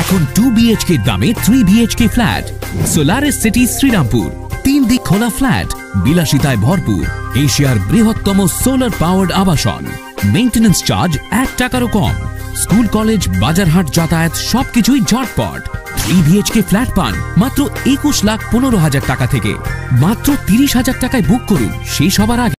এখন two BHK দামে three BHK flat Solaris City Srirampur তিন দিক খোলা ফ্ল্যাট বিলাসিতায় ভরপুর, এশিয়ার বৃহত্তম সোলার পাওয়ার্ড আবাসন। মেইন্টেনেন্স চার্জ এক টাকারও কম। স্কুল কলেজ বাজারহাট যাতায়াত সবকিছুই ঝটপট। থ্রি বিএইচকে ফ্ল্যাট পান মাত্র একুশ লাখ পনেরো হাজার টাকা থেকে। মাত্র তিরিশ হাজার টাকায় বুক করুন। সেই সবার আগে।